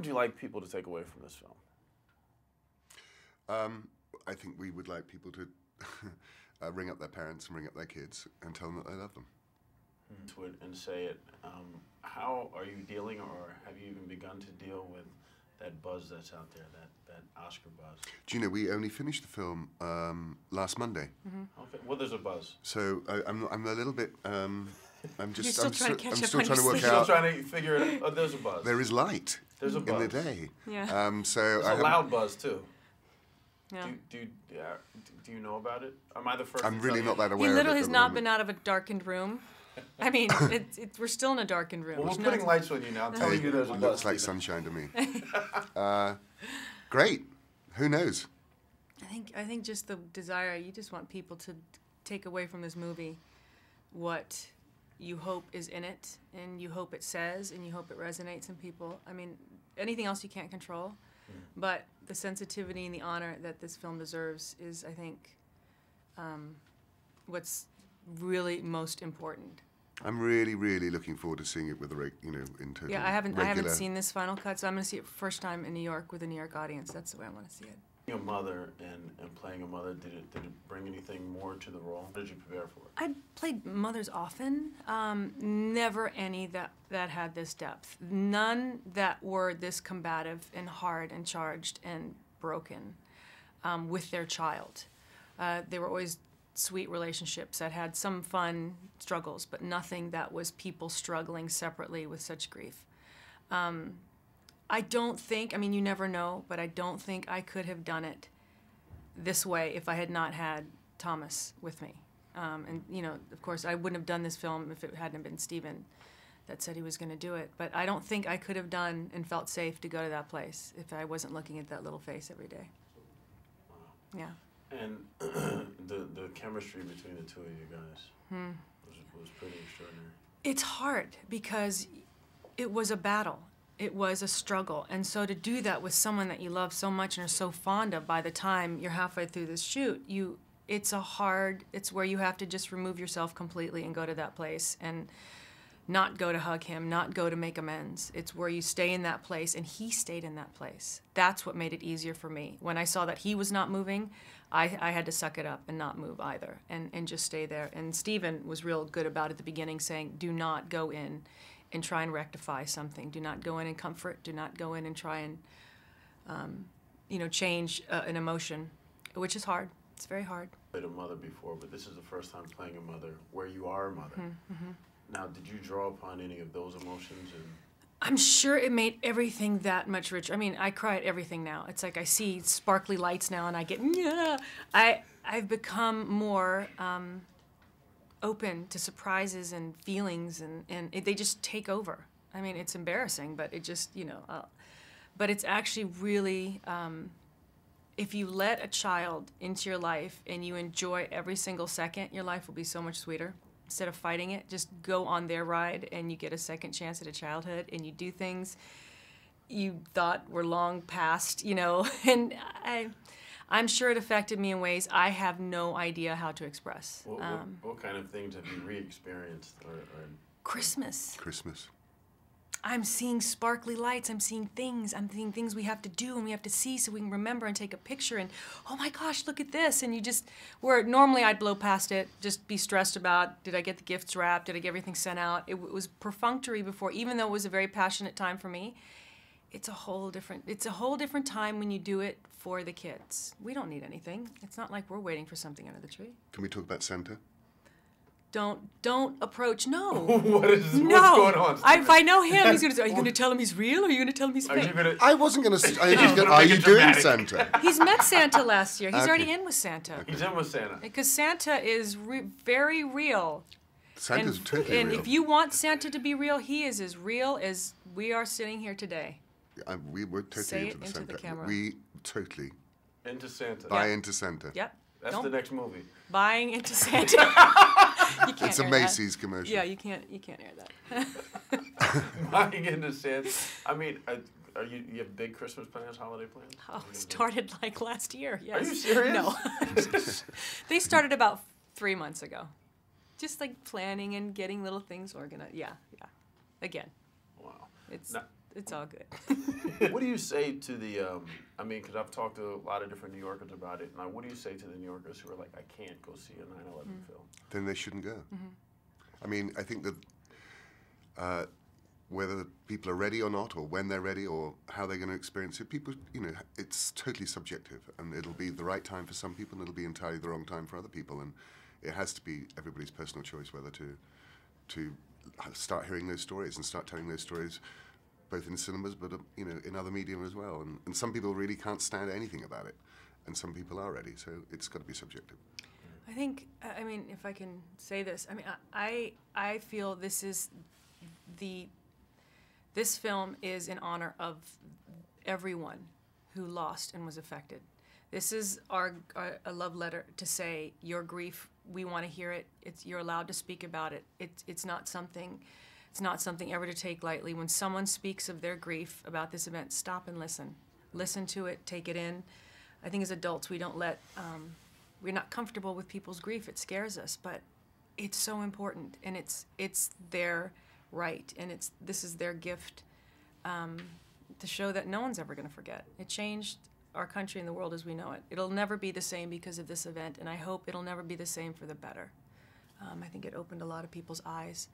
would you like people to take away from this film? Um, I think we would like people to uh, ring up their parents and ring up their kids and tell them that they love them. To it and say it. Um, how are you dealing, or have you even begun to deal with that buzz that's out there, that, that Oscar buzz? Do you know we only finished the film um, last Monday, Okay, well, there's a buzz. so I, I'm I'm a little bit. Um, I'm just. still I'm trying to still, catch I'm up still on trying to work sleep. Still out. trying to figure it out. Oh, there's a buzz. There is light There's a in the day. Yeah. Um, so It's I a loud buzz, too. Yeah. Do, do, yeah, do you know about it? Am I the first I'm really not you? that He aware. literally of has it at not moment. been out of a darkened room. I mean, it, it, we're still in a darkened room. Well, we're putting no- lights on you now. I'm telling It you there's a buzz. It looks like Stephen. sunshine to me. uh, great. Who knows? I think I think just the desire you just want people to take away from this movie what you hope is in it and you hope it says and you hope it resonates in people. I mean, anything else you can't control, but the sensitivity and the honor that this film deserves is I think um, what's really most important. I'm really, really looking forward to seeing it with the, reg- you know, in total. Yeah, I haven't I haven't seen this final cut, so I'm going to see it first time in New York with a New York audience. That's the way I want to see it. A mother and, and playing a mother, did it, did it bring anything more to the role? How did you prepare for? I played mothers often. Um, never any that, that had this depth. None that were this combative and hard and charged and broken um, with their child. Uh, they were always sweet relationships that had some fun struggles, but nothing that was people struggling separately with such grief. Um, I don't think, I mean, you never know, but I don't think I could have done it this way if I had not had Thomas with me. Um, and you know, of course, I wouldn't have done this film if it hadn't been Stephen that said he was going to do it. But I don't think I could have done and felt safe to go to that place if I wasn't looking at that little face every day. Yeah. And the, the chemistry between the two of you guys Hmm. was, was pretty extraordinary. It's hard because it was a battle. It was a struggle. And so to do that with someone that you love so much and are so fond of by the time you're halfway through this shoot, you it's a hard it's where you have to just remove yourself completely and go to that place and not go to hug him, not go to make amends. It's where you stay in that place and he stayed in that place. That's what made it easier for me. When I saw that he was not moving, I, I had to suck it up and not move either and, and just stay there. And Stephen was real good about at the beginning saying, do not go in and try and rectify something. Do not go in and comfort. Do not go in and try and, um, you know, change uh, an emotion, which is hard. It's very hard. Played a mother before, but this is the first time playing a mother where you are a mother. Mm-hmm, Now, did you draw upon any of those emotions? And I'm sure it made everything that much richer. I mean, I cry at everything now. It's like I see sparkly lights now, and I get yeah. I I've become more um, open to surprises and feelings, and and it, they just take over. I mean, it's embarrassing, but it just you know, uh, but it's actually really. Um, if you let a child into your life and you enjoy every single second, your life will be so much sweeter. Instead of fighting it, just go on their ride and you get a second chance at a childhood and you do things you thought were long past, you know. And I, I'm sure it affected me in ways I have no idea how to express. what, what, Um, what kind of things have you re-experienced? Or, or Christmas. Christmas. I'm seeing sparkly lights. I'm seeing things. I'm seeing things we have to do and we have to see so we can remember and take a picture. And oh my gosh, look at this! And you just where normally I'd blow past it, just be stressed about did I get the gifts wrapped? Did I get everything sent out? It, w- was perfunctory before, even though it was a very passionate time for me. It's a whole different. It's a whole different time when you do it for the kids. We don't need anything. It's not like we're waiting for something under the tree. Can we talk about Santa? Don't don't approach. No. what is No, what's going on? I, if I know him, he's gonna. say, Are you gonna tell him he's real, or are you gonna tell him he's Are you fake? gonna? I wasn't going to. I was gonna gonna, are you it doing. Santa? He's met Santa last year. He's already in with Santa. He's in with Santa. Because Santa is re- very real. Santa's and totally and real. if you want Santa to be real, he is as real as we are sitting here today. I, we were totally Say into it the into the Santa. camera. We totally Into Santa. buy Yeah. into Santa. Yep. That's Don't the next movie. buying into Santa. you can't It's a air that. Macy's commercial. Yeah, you can't. You can't air that. Buying into Santa. I mean, uh, are you you have big Christmas plans, holiday plans? Oh, it started like last year. Yes. Are you serious? No. they started about three months ago. Just like planning and getting little things organized. Yeah, yeah. Again, Wow. it's No. It's all good. what do you say to the? Um, I mean, because I've talked to a lot of different New Yorkers about it. Now, what do you say to the New Yorkers who are like, I can't go see a 9/11 Mm. film? then they shouldn't go. I mean, I think that uh, whether people are ready or not, or when they're ready, or how they're going to experience it, people, you know, it's totally subjective, and it'll be the right time for some people, and it'll be entirely the wrong time for other people, and it has to be everybody's personal choice whether to to start hearing those stories and start telling those stories. Both in cinemas, but uh, you know, in other medium as well, and, and some people really can't stand anything about it, and some people are ready. So it's got to be subjective. I think, I mean, if I can say this, I mean, I, I I feel this is the, this film is in honor of everyone who lost and was affected. This is our, our a love letter to say your grief. We want to hear it. It's you're allowed to speak about it. It's it's not something, it's not something ever to take lightly. When someone speaks of their grief about this event, stop and listen. Listen to it. Take it in. I think as adults we don't let um, we're not comfortable with people's grief. It scares us, but it's so important, and it's it's their right, and it's this is their gift um, to show that no one's ever going to forget. It changed our country and the world as we know it. It'll never be the same because of this event, and I hope it'll never be the same for the better. Um, I think it opened a lot of people's eyes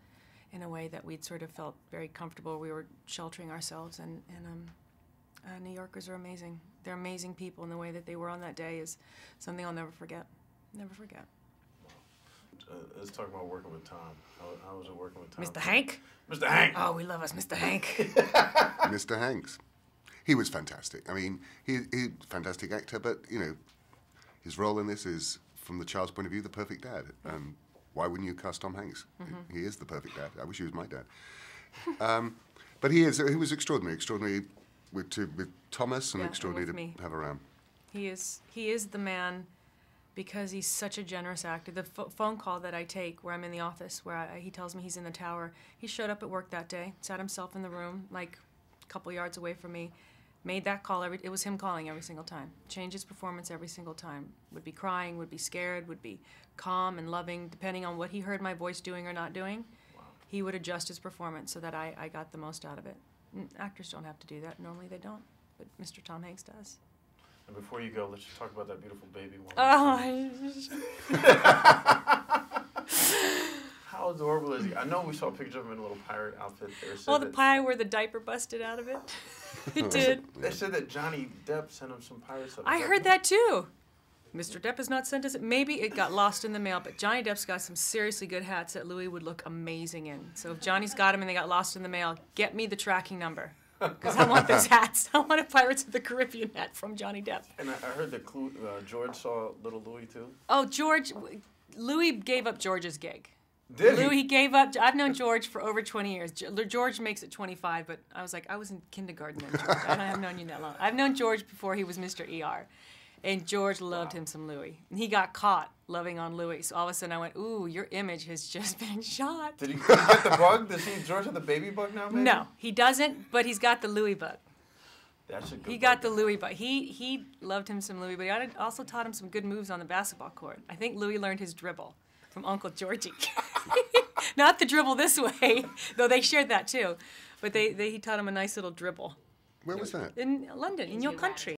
in a way that we'd sort of felt very comfortable. We were sheltering ourselves, and, and um, uh, New Yorkers are amazing. They're amazing people, and the way that they were on that day is something I'll never forget. Never forget. Uh, let's talk about working with Tom. How, how was it working with Tom? Mr. Hank? Mr. Hank. Oh, we love us, Mr. Hank. Mr. Hanks. He was fantastic. I mean, he he fantastic actor, but you know, his role in this is, from the child's point of view, the perfect dad. And why wouldn't you cast Tom Hanks? He is the perfect dad. I wish he was my dad. Um, but he is. He was extraordinary. Extraordinary with to, with Thomas, and Yeah, extraordinary with to me. have around. He is he is the man because he's such a generous actor. The pho- phone call that I take where I'm in the office, where I, he tells me he's in the tower, he showed up at work that day, sat himself in the room like a couple yards away from me, made that call every. It was him calling every single time. Changed his performance every single time. Would be crying, would be scared, would be calm and loving, depending on what he heard my voice doing or not doing. He would adjust his performance so that I, I got the most out of it. Actors don't have to do that. Normally they don't, but Mr. Tom Hanks does. And before you go, let's just talk about that beautiful baby. One Oh, How adorable is he? I know we saw pictures of him in a little pirate outfit. There said well, the pie where the diaper busted out of it. It did. They said that Johnny Depp sent him some pirate stuff. I heard that too. Mr. Depp has not sent us. Maybe it got lost in the mail, but Johnny Depp's got some seriously good hats that Louis would look amazing in. So if Johnny's got them and they got lost in the mail, get me the tracking number because I want those hats. I want a Pirates of the Caribbean hat from Johnny Depp. And I, I heard that Clu- uh, George saw little Louis too. Oh, George, Louis gave up George's gig. Did he? Louis gave up. I've known George for over 20 years. George makes it 25, but I was like, I was in kindergarten then, George. I don't have known you that long. I've known George before he was Mr. ER. And George loved him some Louis. And he got caught loving on Louis. So all of a sudden I went, ooh, your image has just been shot. Did he, did he get the bug? Does he George have the baby bug now? Maybe? No, he doesn't, but he's got the Louis bug. That's a good. He got bug. the Louis bug. He, he loved him some Louis, but he also taught him some good moves on the basketball court. I think Louis learned his dribble from Uncle Georgie. Not the dribble this way, though they shared that too. But they, they he taught him a nice little dribble Where was that? in London, in your country.